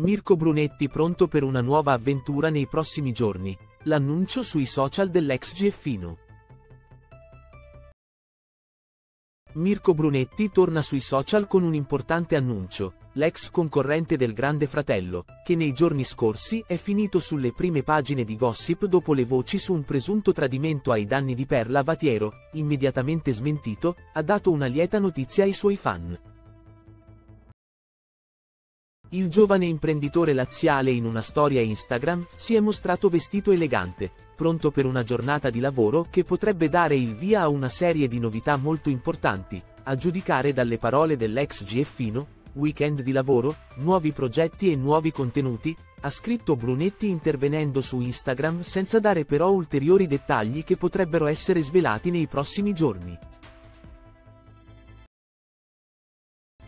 Mirko Brunetti pronto per una nuova avventura nei prossimi giorni. L'annuncio sui social dell'ex GFino. Mirko Brunetti torna sui social con un importante annuncio, l'ex concorrente del Grande Fratello, che nei giorni scorsi è finito sulle prime pagine di gossip dopo le voci su un presunto tradimento ai danni di Perla Vatiero, immediatamente smentito, ha dato una lieta notizia ai suoi fan. Il giovane imprenditore laziale in una storia Instagram si è mostrato vestito elegante, pronto per una giornata di lavoro che potrebbe dare il via a una serie di novità molto importanti, a giudicare dalle parole dell'ex GFino, weekend di lavoro, nuovi progetti e nuovi contenuti, ha scritto Brunetti intervenendo su Instagram senza dare però ulteriori dettagli che potrebbero essere svelati nei prossimi giorni.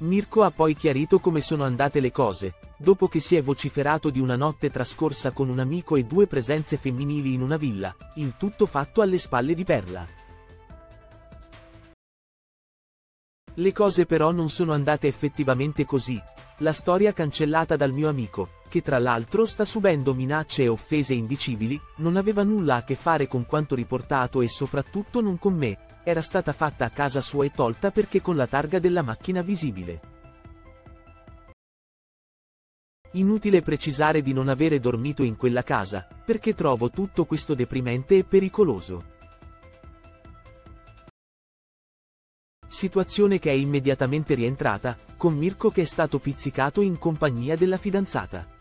Mirko ha poi chiarito come sono andate le cose, dopo che si è vociferato di una notte trascorsa con un amico e due presenze femminili in una villa, il tutto fatto alle spalle di Perla. Le cose però non sono andate effettivamente così. La storia cancellata dal mio amico, che tra l'altro sta subendo minacce e offese indicibili, non aveva nulla a che fare con quanto riportato e soprattutto non con me, era stata fatta a casa sua e tolta perché con la targa della macchina visibile. Inutile precisare di non avere dormito in quella casa, perché trovo tutto questo deprimente e pericoloso. Situazione che è immediatamente rientrata, con Mirko che è stato pizzicato in compagnia della fidanzata.